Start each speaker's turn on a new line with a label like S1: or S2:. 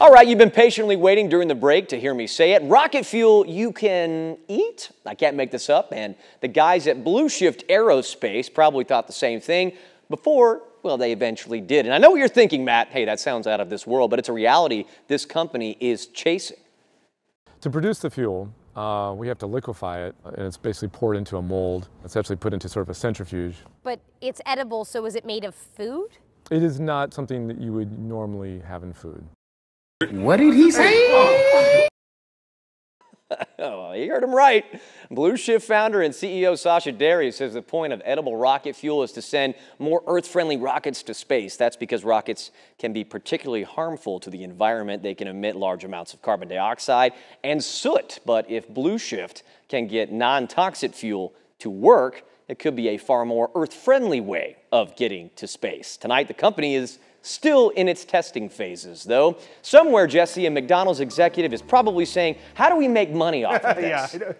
S1: All right, you've been patiently waiting during the break to hear me say it. Rocket fuel you can eat. I can't make this up. And the guys at bluShift Aerospace probably thought the same thing before, well, they eventually did. And I know what you're thinking, Matt. Hey, that sounds out of this world, but it's a reality this company is chasing.
S2: To produce the fuel, uh, we have to liquefy it, and it's basically poured into a mold. It's actually put into sort of a centrifuge.
S3: But it's edible, so is it made of food?
S2: It is not something that you would normally have in food.
S4: What did he say?
S1: oh, you heard him right. bluShift founder and CEO Sascha Darius says the point of edible rocket fuel is to send more Earth-friendly rockets to space. That's because rockets can be particularly harmful to the environment. They can emit large amounts of carbon dioxide and soot. But if bluShift can get non-toxic fuel to work, it could be a far more Earth-friendly way of getting to space. Tonight, the company is still in its testing phases, though. Somewhere, Jesse, a McDonald's executive is probably saying, how do we make money off of this?
S5: yeah.